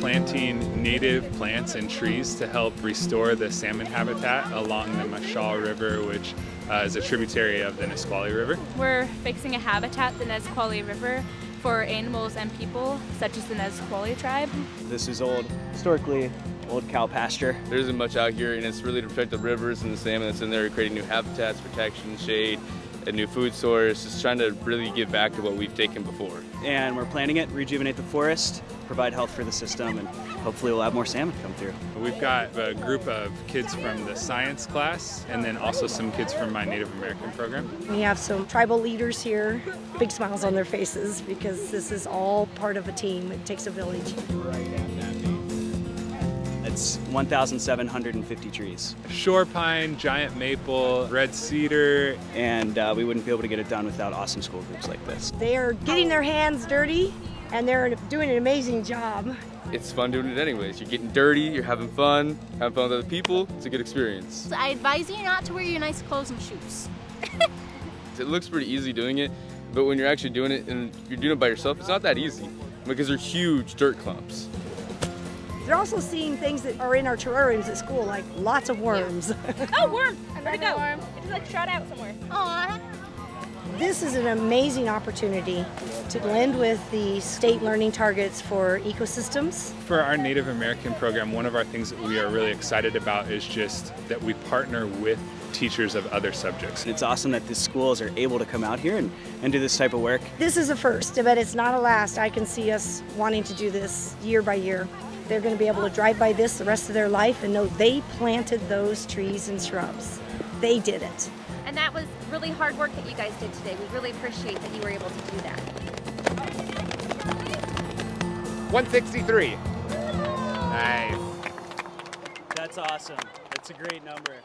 planting native plants and trees to help restore the salmon habitat along the Mashel River, which uh, is a tributary of the Nisqually River. We're fixing a habitat, the Nisqually River, for animals and people, such as the Nisqually tribe. This is old, historically old cow pasture. There isn't much out here, and it's really to protect the rivers and the salmon that's in there, creating new habitats, protection, shade, a new food source, just trying to really give back to what we've taken before. And we're planting it, rejuvenate the forest, provide health for the system, and hopefully we'll have more salmon come through. We've got a group of kids from the science class and then also some kids from my Native American program. We have some tribal leaders here, big smiles on their faces because this is all part of a team. It takes a village. It's 1,750 trees. Shore pine, giant maple, red cedar. And uh, we wouldn't be able to get it done without awesome school groups like this. They are getting their hands dirty and they're doing an amazing job. It's fun doing it anyways. You're getting dirty, you're having fun, having fun with other people. It's a good experience. I advise you not to wear your nice clothes and shoes. it looks pretty easy doing it, but when you're actually doing it and you're doing it by yourself, it's not that easy because they're huge dirt clumps. They're also seeing things that are in our terrariums at school, like lots of worms. oh, worm! Where'd it go? Worm. It just like shot out somewhere. Aww. This is an amazing opportunity to blend with the state learning targets for ecosystems. For our Native American program, one of our things that we are really excited about is just that we partner with teachers of other subjects. It's awesome that the schools are able to come out here and, and do this type of work. This is a first, but it's not a last. I can see us wanting to do this year by year. They're going to be able to drive by this the rest of their life and know they planted those trees and shrubs. They did it. And that was really hard work that you guys did today. We really appreciate that you were able to do that. 163. Nice. That's awesome. That's a great number.